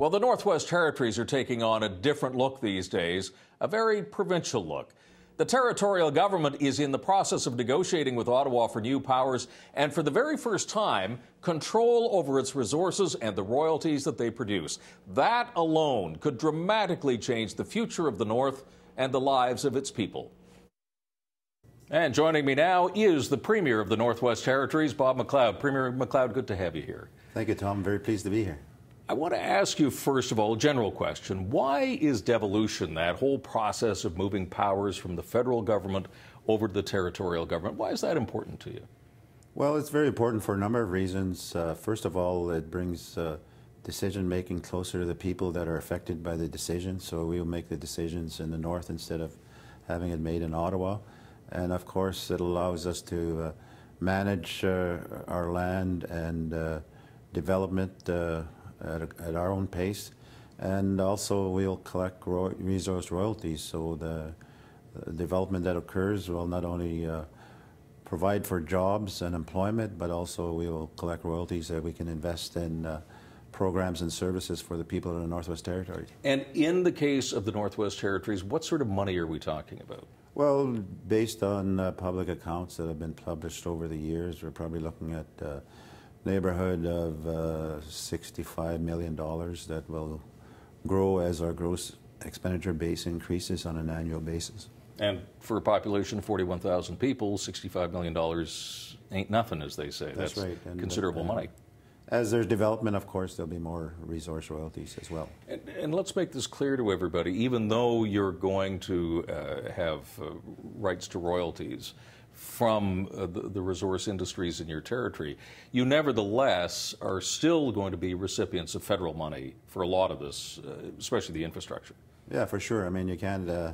Well, the Northwest Territories are taking on a different look these days, a very provincial look. The territorial government is in the process of negotiating with Ottawa for new powers and, for the very first time, control over its resources and the royalties that they produce. That alone could dramatically change the future of the North and the lives of its people. And joining me now is the Premier of the Northwest Territories, Bob McLeod. Premier McLeod, good to have you here. Thank you, Tom. I'm very pleased to be here. I want to ask you, first of all, a general question. Why is devolution, that whole process of moving powers from the federal government over to the territorial government, why is that important to you? Well, it's very important for a number of reasons. Uh, first of all, it brings uh, decision making closer to the people that are affected by the decision. So we'll make the decisions in the north instead of having it made in Ottawa. And of course, it allows us to uh, manage uh, our land and uh, development uh, at, a, at, our own pace. And also, we'll collect ro resource royalties. So the, the, development that occurs will not only uh, provide for jobs and employment, but also we will collect royalties that we can invest in uh, programs and services for the people in the Northwest Territories. And in the case of the Northwest Territories, what sort of money are we talking about? Well, based on uh, public accounts that have been published over the years, we're probably looking at uh, neighborhood of uh, $65 million that will grow as our gross expenditure base increases on an annual basis. And for a population of 41,000 people, $65 million ain't nothing, as they say. That's, That's right. And, considerable money. As there's development, of course, there'll be more resource royalties as well. And, and let's make this clear to everybody. Even though you're going to uh, have uh, rights to royalties from uh, the, the, resource industries in your territory, you nevertheless are still going to be recipients of federal money for a lot of this, uh, especially the infrastructure. Yeah, for sure. I mean, you can't uh,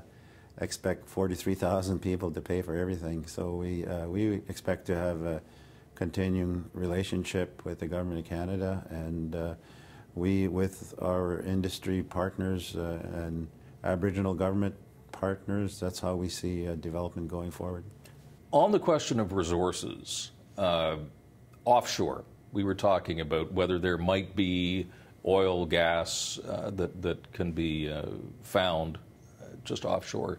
expect 43,000 people to pay for everything. So we, uh, we expect to have a continuing relationship with the Government of Canada and uh, we, with our industry partners uh, and Aboriginal government partners, that's how we see development going forward. On the question of resources, uh, offshore, we were talking about whether there might be oil, gas uh, that, that can be uh, found just offshore.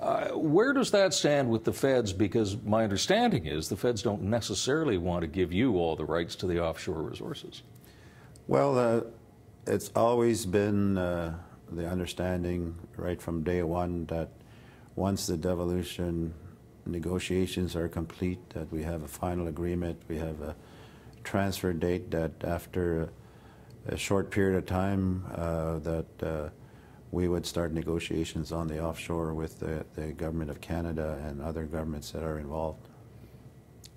Uh, where does that stand with the feds? Because my understanding is the feds don't necessarily want to give you all the rights to the offshore resources. Well, uh, it's always been uh, the understanding right from day one that once the devolution negotiations are complete, that we have a final agreement, we have a transfer date that after a short period of time uh, that uh, we would start negotiations on the offshore with the, the government of Canada and other governments that are involved.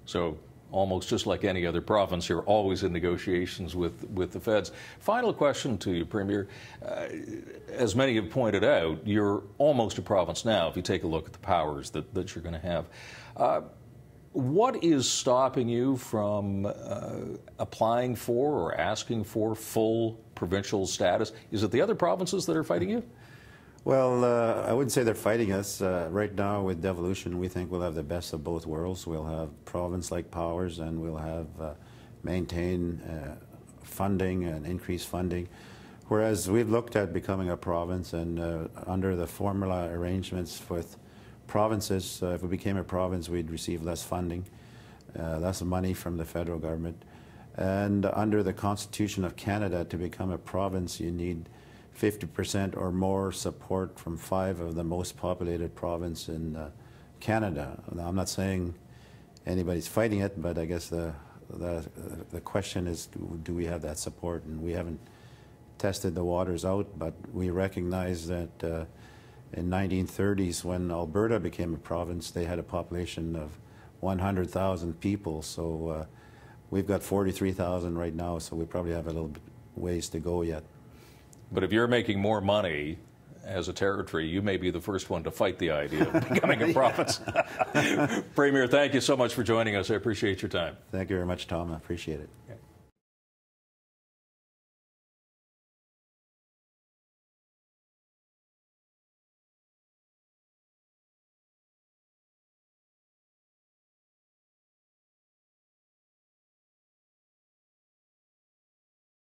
So almost just like any other province, you're always in negotiations with, with the feds. Final question to you, Premier. Uh, as many have pointed out, you're almost a province now if you take a look at the powers that, that you're going to have. Uh, what is stopping you from uh, applying for or asking for full provincial status? Is it the other provinces that are fighting you? Well, uh, I wouldn't say they're fighting us. Uh, right now, with devolution, we think we'll have the best of both worlds. We'll have province-like powers, and we'll have uh, maintain uh, funding and increased funding. Whereas we've looked at becoming a province, and uh, under the formula arrangements with provinces, uh, if we became a province, we'd receive less funding, less money from the federal government. And under the Constitution of Canada, to become a province, you need 50% or more support from five of the most populated provinces in uh, Canada. Now, I'm not saying anybody's fighting it, but I guess the, the, the question is, do we have that support? And we haven't tested the waters out, but we recognize that uh, in 1930s when Alberta became a province, they had a population of 100,000 people. So uh, we've got 43,000 right now, so we probably have a little ways to go yet. But if you're making more money as a territory, you may be the first one to fight the idea of becoming a province. Premier, thank you so much for joining us. I appreciate your time. Thank you very much, Tom. I appreciate it. Yeah.